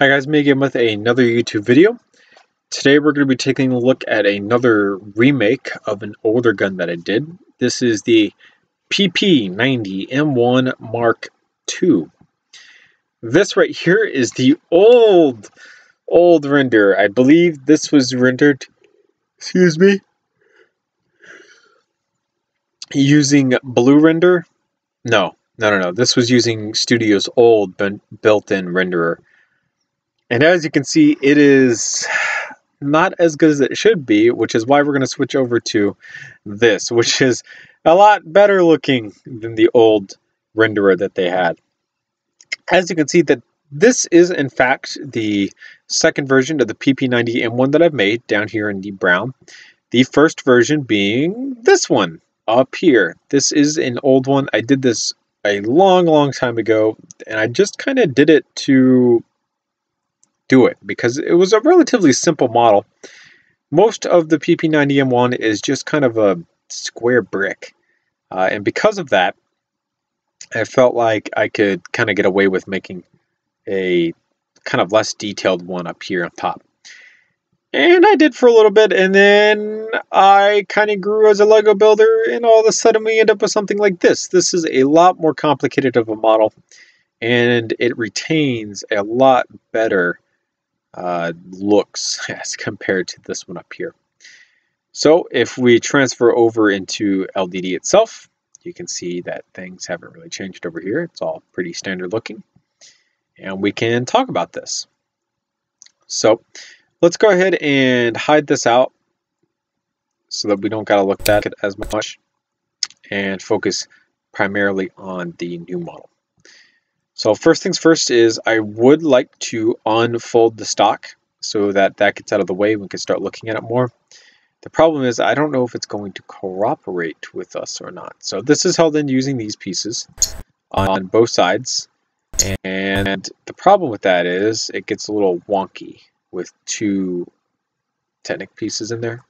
Hi guys, me again with another YouTube video. Today we're going to be taking a look at another remake of an older gun that I did. This is the PP90 M1 Mark II. This right here is the old, old render. I believe this was rendered, excuse me, using Blue Render. No, no, no, no. This was using Studio's old built-in renderer. And as you can see, it is not as good as it should be, which is why we're going to switch over to this, which is a lot better looking than the old renderer that they had. As you can see that this is in fact the second version of the PP90 M1 that I've made down here in the brown. The first version being this one up here. This is an old one. I did this a long, long time ago, and I just kind of did it to do it because it was a relatively simple model. Most of the PP90M1 is just kind of a square brick. Uh, and because of that, I felt like I could kind of get away with making a kind of less detailed one up here on top. And I did for a little bit, and then I kind of grew as a Lego builder, and all of a sudden we end up with something like this. This is a lot more complicated of a model, and it retains a lot better uh, looks as compared to this one up here. So if we transfer over into LDD itself, you can see that things haven't really changed over here. It's all pretty standard looking. And we can talk about this. So let's go ahead and hide this out so that we don't got to look at it as much and focus primarily on the new model. So first things first is I would like to unfold the stock so that that gets out of the way. We can start looking at it more. The problem is I don't know if it's going to cooperate with us or not. So this is held in using these pieces on both sides. And the problem with that is it gets a little wonky with two Technic pieces in there.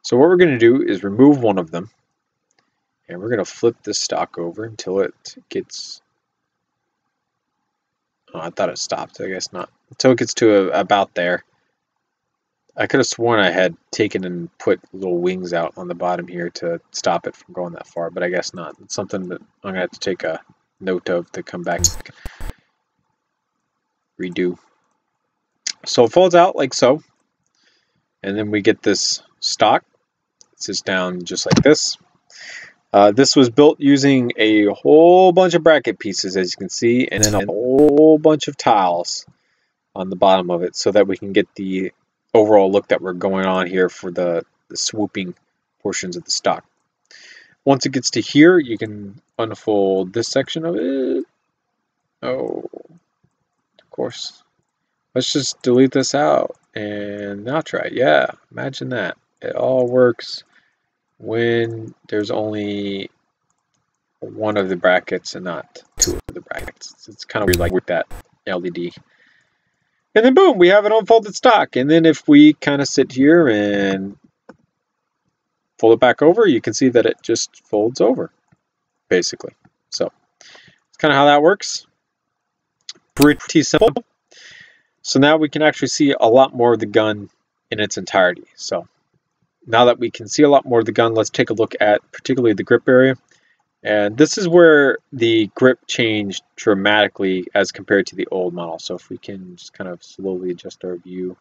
So what we're going to do is remove one of them. And we're going to flip this stock over until it gets Oh, I thought it stopped. I guess not. Until it gets to a, about there. I could have sworn I had taken and put little wings out on the bottom here to stop it from going that far, but I guess not. It's something that I'm going to have to take a note of to come back redo. So it folds out like so. And then we get this stock. It sits down just like this. Uh, this was built using a whole bunch of bracket pieces, as you can see, and then a whole bunch of tiles on the bottom of it so that we can get the overall look that we're going on here for the, the swooping portions of the stock. Once it gets to here, you can unfold this section of it. Oh, of course. Let's just delete this out and now try. Yeah, imagine that. It all works when there's only one of the brackets and not two of the brackets. It's kind of weird like with that LDD. And then boom, we have an unfolded stock. And then if we kind of sit here and fold it back over, you can see that it just folds over, basically. So it's kind of how that works. Pretty simple. So now we can actually see a lot more of the gun in its entirety. So now that we can see a lot more of the gun, let's take a look at particularly the grip area. And this is where the grip changed dramatically as compared to the old model. So if we can just kind of slowly adjust our view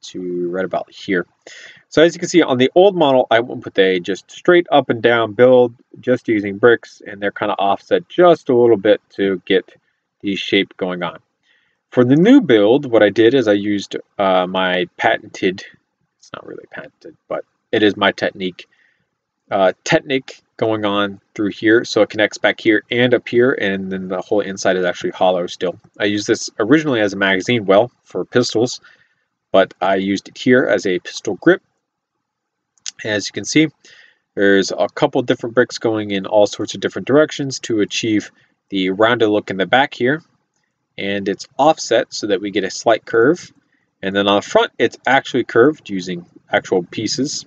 to right about here. So as you can see on the old model, I went with a just straight up and down build, just using bricks, and they're kind of offset just a little bit to get the shape going on. For the new build, what I did is I used uh, my patented it's not really patented, but it is my technique. Uh, Technic going on through here, so it connects back here and up here, and then the whole inside is actually hollow still. I used this originally as a magazine well for pistols, but I used it here as a pistol grip. As you can see, there's a couple different bricks going in all sorts of different directions to achieve the rounded look in the back here. And it's offset so that we get a slight curve. And then on the front, it's actually curved using actual pieces.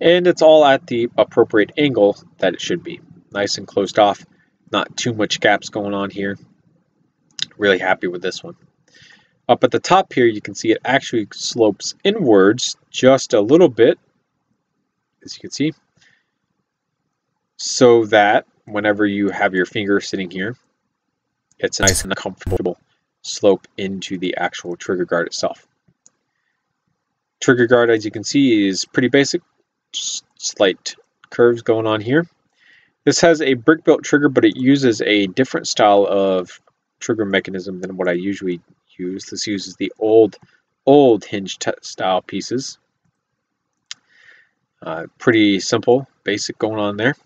And it's all at the appropriate angle that it should be. Nice and closed off. Not too much gaps going on here. Really happy with this one. Up at the top here, you can see it actually slopes inwards just a little bit, as you can see, so that whenever you have your finger sitting here, it's nice and comfortable slope into the actual trigger guard itself. Trigger guard, as you can see, is pretty basic, just slight curves going on here. This has a brick-built trigger, but it uses a different style of trigger mechanism than what I usually use. This uses the old, old hinge style pieces. Uh, pretty simple, basic going on there.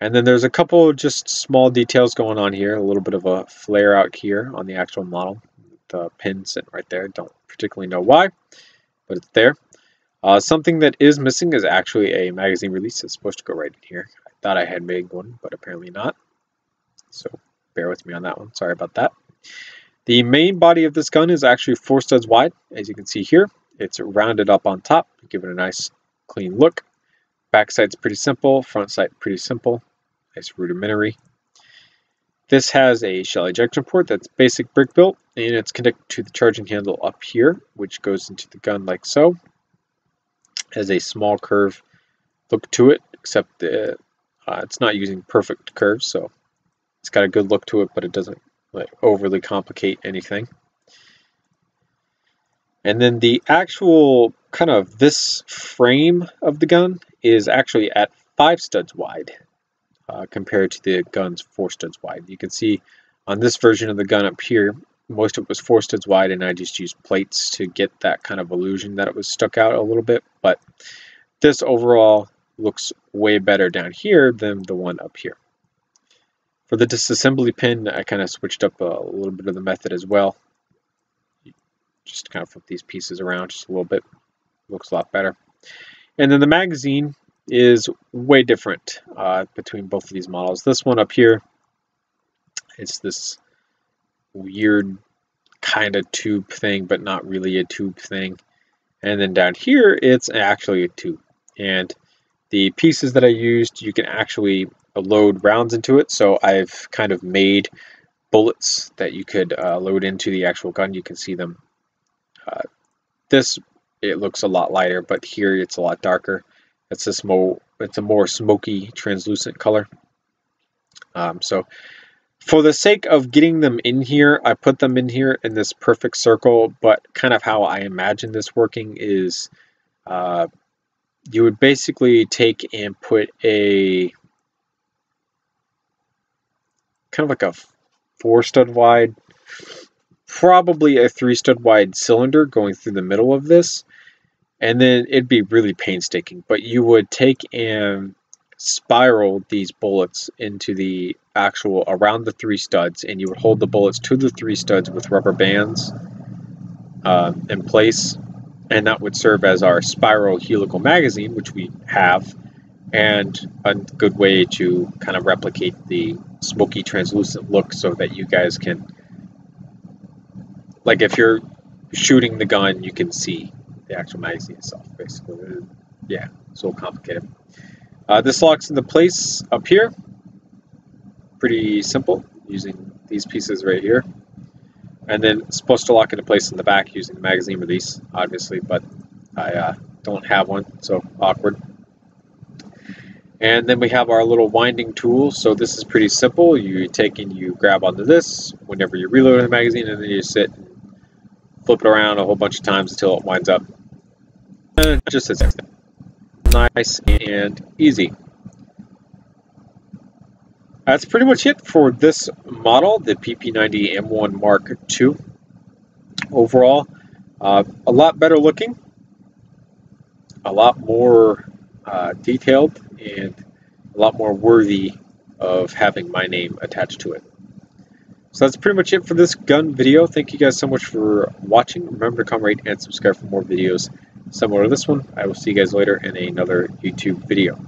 And then there's a couple just small details going on here. A little bit of a flare out here on the actual model. The pin sitting right there. Don't particularly know why, but it's there. Uh, something that is missing is actually a magazine release. It's supposed to go right in here. I thought I had made one, but apparently not. So bear with me on that one. Sorry about that. The main body of this gun is actually four studs wide, as you can see here. It's rounded up on top, give it a nice clean look. Back side's pretty simple, front side pretty simple, nice rudimentary. This has a shell ejection port that's basic brick built, and it's connected to the charging handle up here, which goes into the gun like so. Has a small curve look to it, except the, uh, it's not using perfect curves, so it's got a good look to it, but it doesn't like, overly complicate anything. And then the actual kind of this frame of the gun is actually at five studs wide uh, compared to the gun's four studs wide. You can see on this version of the gun up here, most of it was four studs wide and I just used plates to get that kind of illusion that it was stuck out a little bit. But this overall looks way better down here than the one up here. For the disassembly pin, I kind of switched up a little bit of the method as well. Just kind of flip these pieces around just a little bit. Looks a lot better. And then the magazine is way different uh, between both of these models. This one up here, it's this weird kind of tube thing, but not really a tube thing. And then down here, it's actually a tube. And the pieces that I used, you can actually load rounds into it. So I've kind of made bullets that you could uh, load into the actual gun. You can see them. Uh, this, it looks a lot lighter, but here it's a lot darker. It's this more, it's a more smoky, translucent color. Um, so for the sake of getting them in here, I put them in here in this perfect circle, but kind of how I imagine this working is uh, you would basically take and put a kind of like a four stud wide, probably a three stud wide cylinder going through the middle of this. And then it'd be really painstaking, but you would take and spiral these bullets into the actual around the three studs, and you would hold the bullets to the three studs with rubber bands uh, in place, and that would serve as our spiral helical magazine, which we have, and a good way to kind of replicate the smoky translucent look so that you guys can like if you're shooting the gun you can see the actual magazine itself basically yeah it's a little complicated uh, this locks into place up here pretty simple using these pieces right here and then it's supposed to lock into place in the back using the magazine release obviously but I uh, don't have one so awkward and then we have our little winding tool. So this is pretty simple. You take and you grab onto this whenever you reload the magazine, and then you sit and flip it around a whole bunch of times until it winds up. And just sits nice and easy. That's pretty much it for this model, the PP90 M1 Mark II. Overall, uh, a lot better looking, a lot more uh, detailed and a lot more worthy of having my name attached to it. So that's pretty much it for this gun video. Thank you guys so much for watching. Remember to come rate and subscribe for more videos similar to this one. I will see you guys later in another YouTube video.